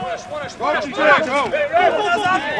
Moraš, moraš, moraš! Moraš, moraš!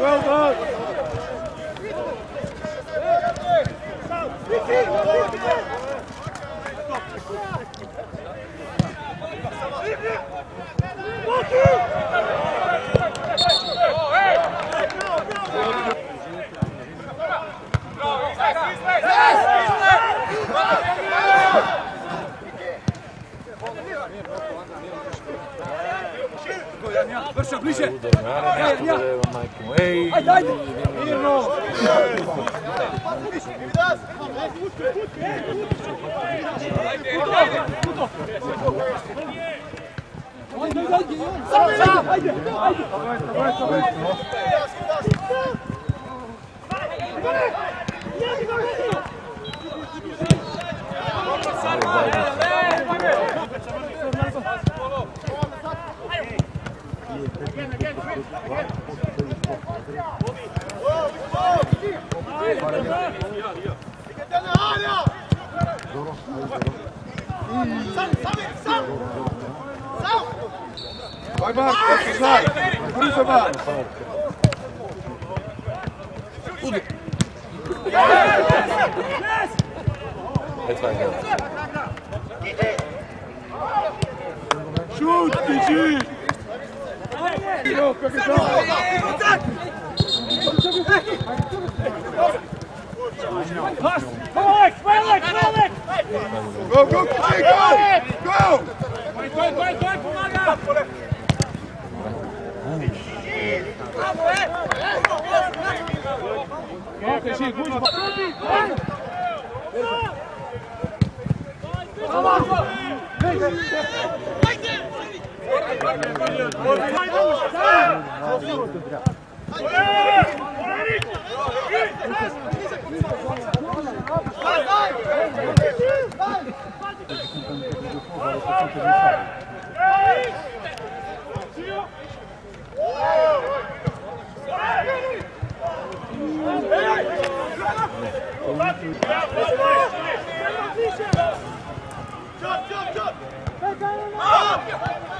Well done. demoraram, né? Vai, Marcos, vai, vai. Cruza, Marcos. Tudo. Jetzt war er. Shoot, Gigi! Pass! Come on, Alex! Alex! Go, go, go! Go! Vai, vai, vai, vai, pomaga! Bravo, é! Volta, Gil, good! Vamos! Vem! Jump, jump, jump! Up!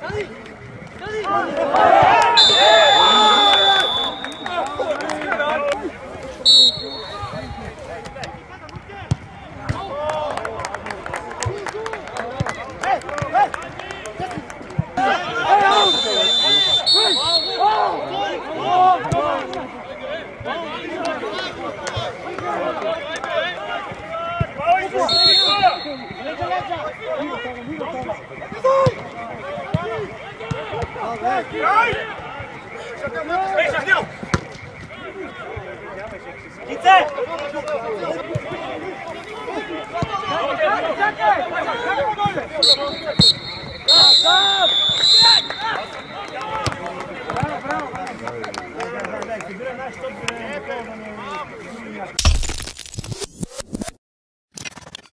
Dali! Dali! Czekaj! Czekaj! Czekaj!